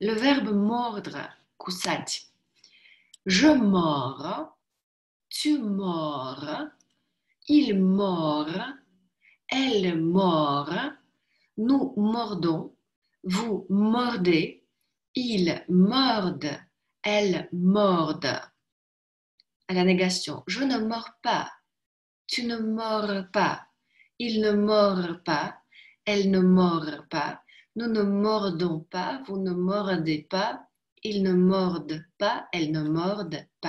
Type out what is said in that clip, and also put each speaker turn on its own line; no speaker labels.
Le verbe mordre, кусать. Je mords, tu mords, il mord, elle mord, nous mordons, vous mordez, ils mordent, elles mordent. À la négation, je ne mords pas, tu ne mords pas, il ne mord pas, elle ne mord pas, nous ne mordons pas, vous ne mordez pas, ils ne mordent pas, elles ne mordent pas.